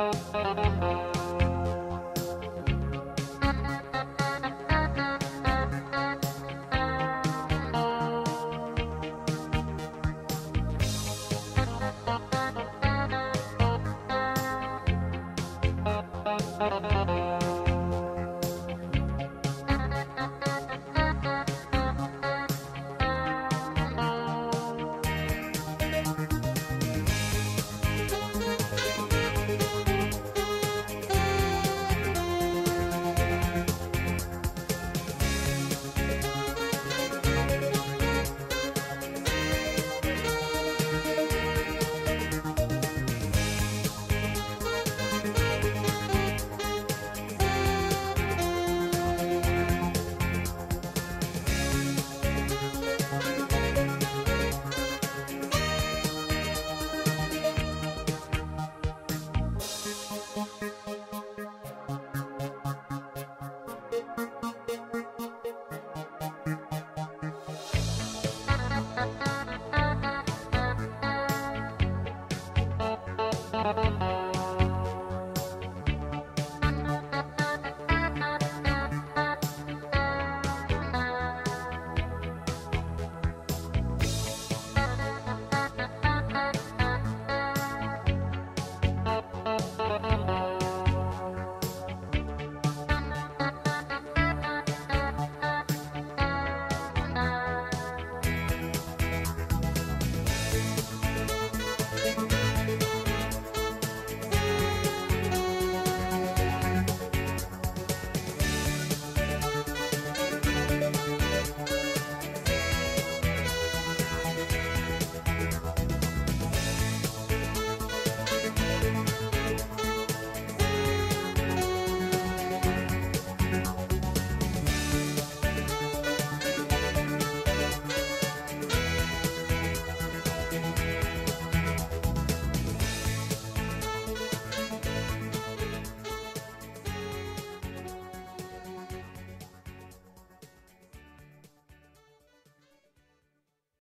Música